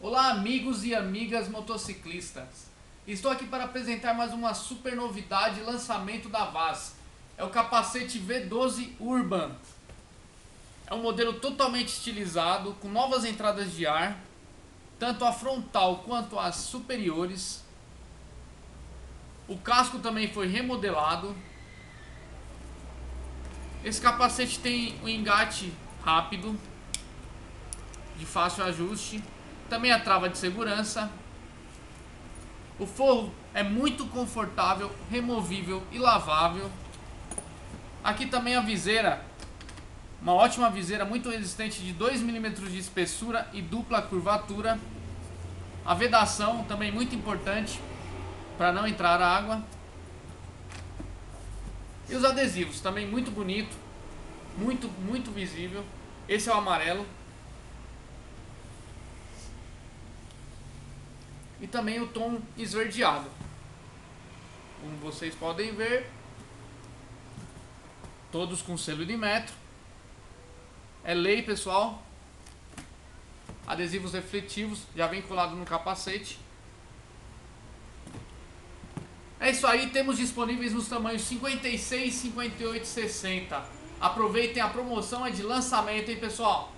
Olá amigos e amigas motociclistas. Estou aqui para apresentar mais uma super novidade lançamento da Vaz. É o capacete V12 Urban. É um modelo totalmente estilizado, com novas entradas de ar, tanto a frontal quanto as superiores. O casco também foi remodelado. Esse capacete tem um engate rápido, de fácil ajuste, também a trava de segurança. O forro é muito confortável, removível e lavável. Aqui também a viseira, uma ótima viseira muito resistente de 2 mm de espessura e dupla curvatura. A vedação também muito importante para não entrar água. E os adesivos também muito bonito, muito muito visível. Esse é o amarelo. E também o tom esverdeado. Como vocês podem ver, todos com selo de metro. É lei, pessoal. Adesivos refletivos, já vem colado no capacete. É isso aí, temos disponíveis nos tamanhos 56, 58 e 60. Aproveitem a promoção é de lançamento, hein, pessoal?